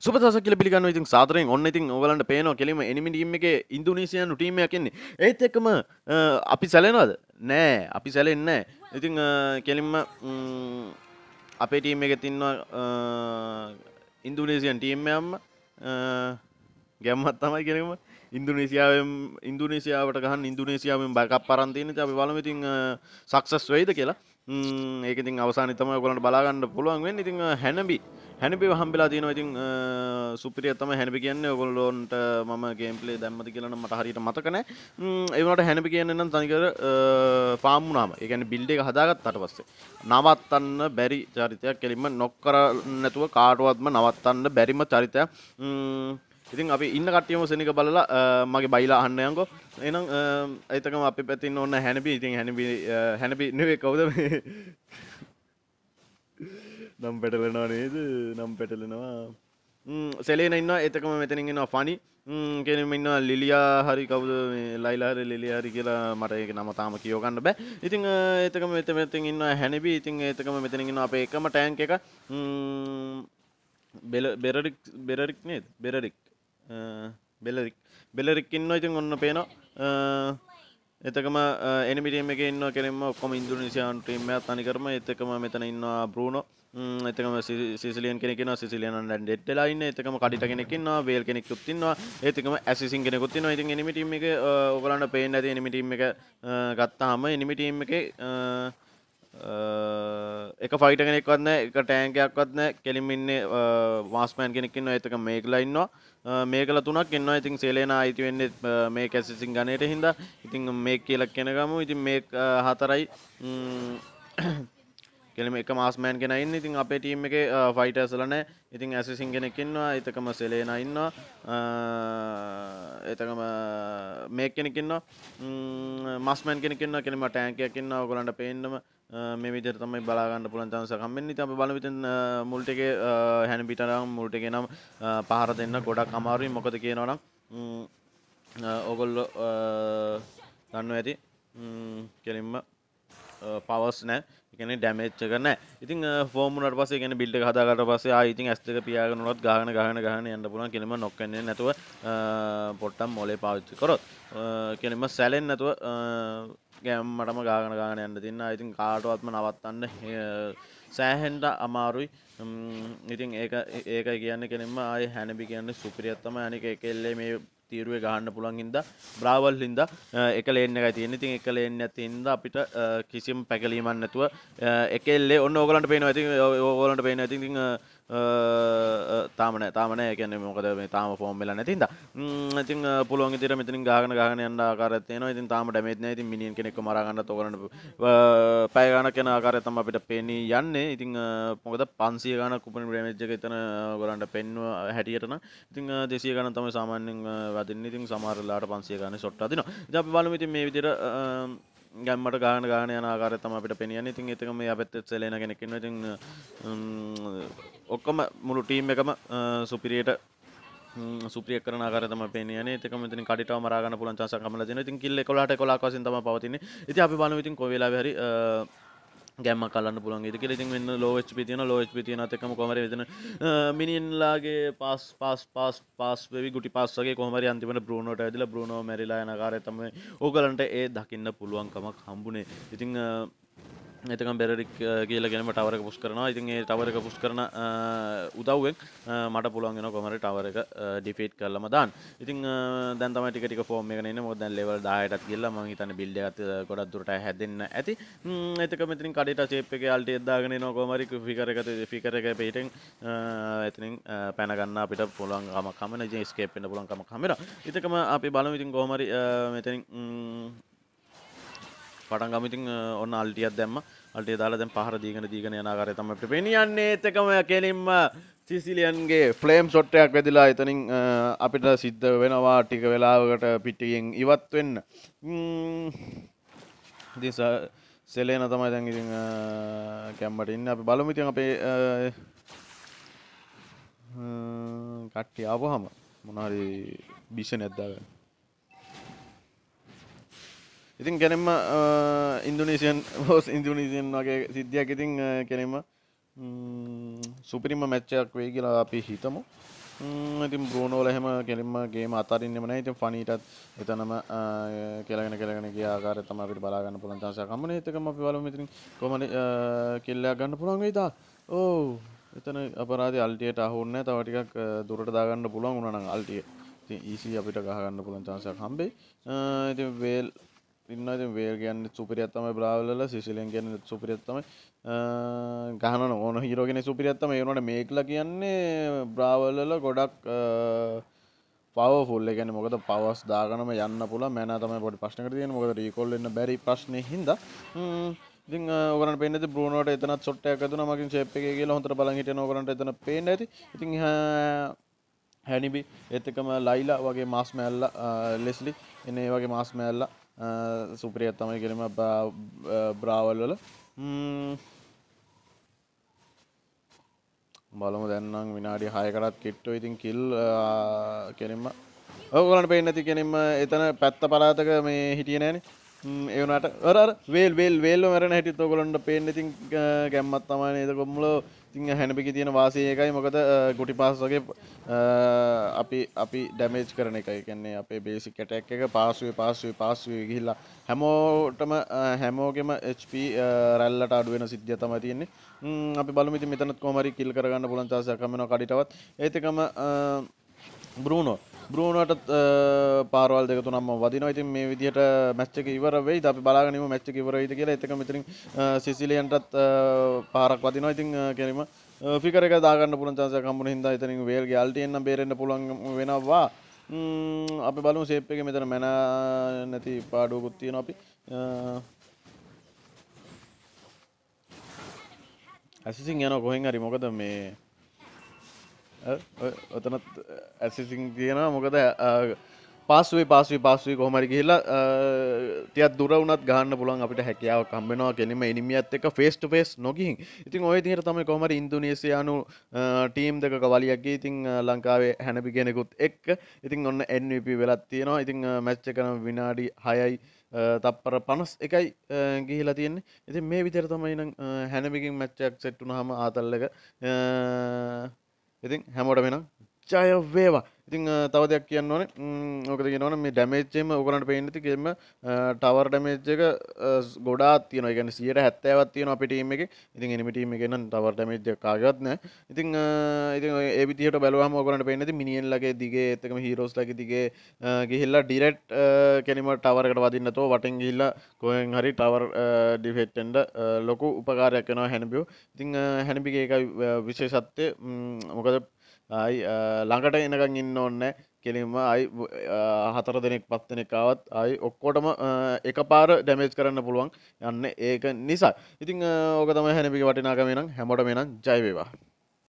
සුපදස කියල පිළිගන්න ඉතින් සාතරයෙන් ඔන්න ඉතින් ඔගලන්ට පේනවා කෙලිම එනිමි ටීම් එක ඉන්දුනීසියන් ටීමයක් කියන්නේ ඒත් එක්කම අපි සැලෙනවද? නෑ අපි සැලෙන්න ඉතිං කෙලින්ම අපේ ටීම් එක තින්නවා ඉන්දුනීසියන් ටීම්යම්ම ගැම්මත් තමයි කෙනෙම ඉන්දුනීසියාවෙන් ඉන්දුනීසියාවට ගහන් ඉන්දුනීසියාවෙන් බයකක් පරන්තින අපි බලමඉතින් සක්සස් වෙයිද කියලා. ඒකතින් අවසානිතම ගොලට බලාගන්න පුළුවන් වෙන් ඉතින් හැනබි හැනිපි හම්බිලා තියෙනවා ඉතින් සුපිරිය තමයි හැනිපි කියන්නේ ඔයගොල්ලොන්ට මම ගේම් ප්ලේ දැම්මද කියලා නම් මට හරියට මතක නැහැ. ඒ වුණාට හැනිපි කියන්නේ නම් තනිකර ෆාම් වුණාම. ඒ කියන්නේ බිල්ඩ් එක හදාගත්තාට පස්සේ නවත්තන්න බැරි චරිතයක් කෙලින්ම නොක් කරන්න නැතුව කාටවත්ම නවත්තන්න බැරිම චරිතයක්. ඉතින් අපි ඉන්න කට්ටියම සෙනික බලලා මගේ බයිලා අහන්න යන්කෝ. එහෙනම් ඒතකම අපි පැතින්න ඕන හැනිපි. ඉතින් හැනිපි හැනිපි නෙවෙයි කවුද මේ නම් පැටලෙනවා නේද? නම් පැටලෙනවා. සෙලේන ඉන්න එතකම මෙතනින්ගෙන ෆනි. කෙනෙම ඉන්න ලිලියා හරි කවුද ලයිලාර ලිලි හරි කියලා මට ඒක නම තාම කියෝගන්න බෑ. ඉතිං එතකම මෙත මෙතින් ඉන්න හැනිබි ඉතින් ඒතකම මෙතනගෙන අප එකම ටෑන්ක එක. බෙරරික් බෙරරික් නේද? බෙරරික්. බෙලරික්. බෙලරික් ඉන්න ඉතින් ඔන්න පේනවා. එතකම එනිමිටීම එක ඉන්න කෙනෙම ඔක්කොම ඉන්දුනිසියාන් ටීම්මයක් තනිකරම එතකම මෙතන ඉන්නවා බ්‍රූනෝ Mm, එතකම සිසිලියන් කෙනෙන සිසිලියන ඩෙට්ලා ඉන්න. එතකම කඩිට කෙනෙකින්නවා වේල් කෙනෙක් ුත්තින්නවා ඒතකම ඇසිසින් කෙනෙකුත්තිනවා ඉතින් එනිමිටීම එක ඔගලන්ට පේන ඇති එනිමිටීම එක ගත්තාහම එනිමිටීම් එක එක ෆයිට කෙනෙක් වත්න එක ටෑන්කයක් වත්න කෙලින් ඉන්නේ වාස්මෑන් කෙනෙක්කින්න එතක මේකලා ඉන්නවා. මේකල තුනක් එන්න ඉතින් සේලේන අයිති වෙන්නේ මේ කැසිසින් ගනයට හින්දා. ඉතින් මේ කියලක් කෙනගමු ඉතින් මේ හතරයි. කෙලම එක මාස්මෑන් කෙන ඉන්න. ඉතින් අපේ ටීම් එක ෆයිටර්සලන ඉතින් ඇසිසින් කෙනෙක්කින්නවා එතකම සෙලේන ඉන්නවා එතකම මේ කෙනෙකින්න මස්මන් කෙනෙකින්න කෙනීම ටෑන්කයක්කින්න ඔගලන්ට පේන්නම මේ විදිර තමයි බලාගන්න පුළන් චන්ස කම්මෙන් ති අප බලවිතන් මුල්ටක හැන පිටරම් මුල්ටක නම් පහර දෙන්න ගොඩක් අමාරුයි. මොකද කියනවනම් ඔගොල්ලො දන්න ඇති? කෙලින්ම පවස් නෑ. එකන ඩැමේච්ච කරන ඉතින් ෆෝමට පස ගෙන බිල්ඩ හදාකට පසේ ඉතින් ඇස්තක පියාගනුවත් ගාන ගහන ගහන යන්න පුුණ කෙනීම නොක්කන්නේ නැතුව පොට්ටම් මොලේ පාවිච්චි කරොත්. කෙනෙම සැලෙන් නැතුව ගැම්මටම ගාගන ගාන යන්න තින්න. ඉතින් කාටුවත්ම නවත්තන්න සෑහෙන්ට අමාරුයි. ඉතින් ඒ ඒක කියන්න කෙනෙම ආය හැනබි කියන්න සුපිරියත්තම. අනික එකෙල්ලේ මේ තීරුවේ ගහන්න පුළන් හිද බ්‍රාවල් හින්ද එක ලේන්න එක තියෙන ඉතින් එක ලේන්න ඇතින්ද අපිට කිසිම් පැකලීමන්න නැතුව එකෙල්ලේ ඔන්න ඕගලන්ට පේන ඇති ඕගලන්ට පේන ඇති තාමන තාමන කියන මොකද මේ තාම ෆෝම් වෙලා නැතින්ද ඉතින් පුළුවන් ඉදිර මෙතින් ගාන ගහන යන්න ආකාරයන ඉතින් තාම ඩැමේත් නැති මිනිියන් කෙනෙක් මරගන්න තොරන පැයගන කෙන ආකාරය තම අපිට පෙනී යන්නේ. ඉතින් මොකද පන්සිය ගන කුපන ්‍රමේජ්ක තන ගොලන්ට පෙන්ව හැටියටන ඉතින් දෙසිය ගන තම සාමාන්‍යෙන් වදින්න. ඉතින් සමාරලාට පන්සිය ගන සොට් අදින ජ බලමති මේ විදිර ගැම්මට ගාන ගාන යන ආකාරය තම අපිට පෙනියන ඉතින් එතකම අපත් සෙලෙන කෙනෙකින්න ඉතින් ඔක්කොම මුළු ටීම් එකම සුපිරියට සුපිය කරන ආකාරතම පේනයන ඒක මෙතින් කඩට මරගන්න පුලන් චස කමල තින ඉතින් කිල්ල කොලාට කොලා වසිතම පවතින ඉති අපි බලන ඉතින් කොවෙලා හරි ගැම කලන්න පුළන් ති ඉතින් වෙන්න ලෝච් පිතියන ලෝච් පිතියන එකම කොමර වෙන මිනින්ලාගේ පස් පස් පස් පස් වෙවි ගුටි පස්සගේ කොමර අන්තිමට බ්‍රනෝට ඇදල බ්‍රනෝ මැරිලා යන කාරතම ඕගලන්ට ඒ දකින්න පුළුවන්කමක් හම්බුණේ ඉතිං එතකම් බෙරරික් කියලගෙනම ටවරක පුස් කරන ඉතින් ඒ ටවරක පුස් කරන උදව්වෙන් මට පුළුවන්ගෙන කොමර ටවරක ඩිෆේට් කරලම දාන් ඉතින් දැන්තම ටික ෆෝර්ම එකන මොද ලෙවල් දායටත් කියල්ල ම හිතන බිල්ඩ ඇත ගොඩක් දුරට හැදන්න ඇති. එතක මෙතින් කඩට චේප් එක අල්ට එදාගෙන නොකොමරික ෆිකරකත ෆිකරක පේටෙන් ඇතිනින් පැනගන්න අපිට පුළන් ම කමන ජේස්කේපෙන්න්න පුළන්කම කමර ඉතකම අපි බලම. ඉතින් කෝමරි මෙතනින් පටන් ගමිතින් ඔන්න අල්ටියත් දැම්ම. අල්ටිය දාලා දැන් පහර දීගෙන දීගෙන යන ආකාරය තමයි අපිට පෙනියන්නේ. එතකම කෙලින්ම සිසිලියන්ගේ ෆ්ලේම් සොට්ටයක් වැදිලා එතනින් අපිට සිද්ධ වෙනවා ටික වෙලාවකට පිටියෙන් ඉවත් වෙන්න. ඉතින් සෙලේන තමයි දැන් ඉතින් කැම්බට ඉන්න. අපි බලමු. ඉතින් අපේ කට්ටිය ආවහම මොනවාරි බිෂ නැද්දාගන්න ඉතින් කෙනෙම ඉන්දුනීසියන් හෝස් ඉන්දුනීසියන් වගේ සිද්ධියක් ඉතින් කෙනෙම සුපිරිම මැච්චයක් වේ කියලා අපි හිතමු ඉතින් බ්‍රූනෝල එහෙම කෙලින්ම ගේම අතරින්නෙම නැහැ. ඉතින් ෆනීටත් එතනම කෙලගෙන කෙලගෙන ගිය ආකාරය තමයි අපිට බලා ගන්න පුළුවන් chance එකක් හම්බුනේ. ඒත් එකම අපි බලමු ඉතින් කොහමද කිල්ලයක් ගන්න පුළුවන් වෙයිද? ඔව්. එතන අපරාධي අල්ටියට අහුන්නේ නැහැ. තව ටිකක් දුරට දාගන්න පුළුවන් වුණා නම් අල්ටිය. ඉතින් ඊසි අපිට ගහ ගන්න පුළුවන් chance එකක් හම්බෙයි. ඉතින් වේල් ඉන්න ඉතින් වේල් කියන්නේ සුපිරියක් තමයි බ්‍රාවල් වල සිසිලියන් කියන්නේ සුපිරියක් තමයි. ගහන ඕන හිරෝගෙන සුපිරියත්තම ඒනට මේක්ල කියන්නේ බ්‍රාවල්ල ගොඩක් පවෆුල් එකන මොකද පවස් දාගනම යන්න පුල මැන තම පොඩි ප්‍රශ්නක තියෙන මොකද රීකොල්ලන්න බැරි ප්‍රශ්නය හිද ඉති ඕකන පෙන්ති බරුණට එතනත් සොට්ට එකතුන මකින් ශේප්ක කියල හොතර බලහිට නොකරට එතන පේන ඇති ඉතින් හැනිබි එතකම ලයිලා වගේ මාස් මැල්ල ලෙස්ලි එන්නේ වගේ මාස් මැල්ල Ah, සුපරියත් තමයි කිරීම ah, බ්‍රාවල් වල. බලමු දැන්නම් විනාඩි 6කටත් කිට්ටෝ ඉතින් කිල් ah, කෙනෙම ඔයගොල්ලන්ට පේන්නේ නැති කෙනෙම එතන පැත්ත පළාතක මේ හිටියේ නෑනේ. ඒ වුණාට අර අර වේල් වේල් වේල්ව මරන හැටිත් ඔයගොල්ලන්ට පේන්නේ ඉතින් ගැම්මක් තමයි නේද? කොම්මලෝ ඉතින් හැනබිකි තියෙන වාසය එකයි මොකද ගුටි පාස් වගේ අපි අපි ඩැමේජ් කරන එකයි. කියන්නේ අපේ බේසික් ඇටැක් එක පාසුවේ පාසුවේ පාසුවේ ගිහිල්ලා හැමෝටම හැමෝගෙම HP රැල්ලට අඩු වෙන සිද්ධිය තමයි තියෙන්නේ. අපි බලමු ඉතින් මෙතනත් කොහොම හරි කිල් කරගන්න පුළුවන් chance එකක් හම්බ වෙනවා කඩිටවත්. ඒත් එකම බ්‍රූනෝ බ්‍රූනට පාරවල් දෙක තුනම වදිනවා. ඉතින් මේ විදිහට මැච් එක ඉවර වෙයිද අපි බලාගෙන ඉමු මැච් එක ඉවර වෙයිද කියලා. එතක මෙතනින් සිසිලියන්ටත් පාරක් වදිනවා. ඉතින් කෙනෙම ෆිකර එක දාගන්න පුළුවන් chance එකක් හම්බුන හින්දා එතනින් වේල්ගේ අල්ටියෙන් නම් බේරෙන්න පුළුවන් වෙනවා. අපි බලමු ෂේප් එකේ මෙතන මැන නැති පාඩුවකුත් තියෙනවා අපි. ඇසිසින් යනවා කොහෙන් හරි. මොකද මේ ඔතනත් ඇසිසිං තියෙනවා. මොකද පාසුවේ පාසුවේ පාසුවේ කොහමරි ගිහිල්ලා තියත් දුර වුණත් ගන්න පුළුවන් අපිට හැකියාව කම්බෙනවා කෙනෙම එනිමියත් එක ෆේස් ටු ෆේස් නොගින් ඉතින් ඔය විදිහට තමයි කොහමරි ඉන්දුනීසියානු ටීම් දෙකක වලියක් ගිහින් ඉතින් ලංකාවේ හැනපි කෙනෙකුත් එක්ක. ඉතින් ඔන්න MVP වෙලක් තියෙනවා. ඉතින් මැච් එක විනාඩි 6යි තප්පර පනස් එකයි ගිහිලා තියෙන්නේ. ඉතින් මේ විදිහට තමයි නම් හැනබිකින් මැච්චයක් සෙට් වුණාම ආතල් එක ඉතින් හැමෝට වෙනම් ජය වේවා. ඉතින් තව දෙයක් කියන්න ඕනේ. ඕකද කියනවනේ මේ ඩැමේජ් එකම ඕගලන්ට පේන්න ඇති කියෙම ටවර් ඩැමේජ් එක ගොඩාක් තියෙනවා. ඒ කියන්නේ 170ක් තියෙනවා අපේ ටීම් එකේ. ඉතින් එනිමි ටීම් එකේ නම් ටවර් ඩැමේජ් එක කාගේවත් නැහැ ඉතින් ඉතින් ඒ විදිහට බැලුවාම ඕගලන්ට පේන්න ඇති මිනියන් ලගේ දිගේ එතකම හීරෝස් ලගේ දිගේ ගිහිල්ලා ඩිරෙක්ට් කෙනෙම ටවර් එකට වදින්න නැතුව වටෙන් ගිහිල්ලා කොහෙන් හරි ටවර් ඩිෆෙක්ට් වෙන්න ලොකු උපකාරයක් වෙනවා හැනබියෝ. ඉතින් හැනබිගේ එකයි විශේෂත්වය. මොකද ආයි ළඟට එනකං ඉන්න ඕන්න කෙලින්ම අයි හතර දෙනෙක් පත් දෙනෙක්කාවත් අයි ඔක්කෝටම එක පාර ඩැමේජ් කරන්න පුළුවන් යන්න. ඒක නිසා. ඉතිං ඕක තම හැනපි වටිනාකම නම් හැමෝට මෙනම් ජයවේවා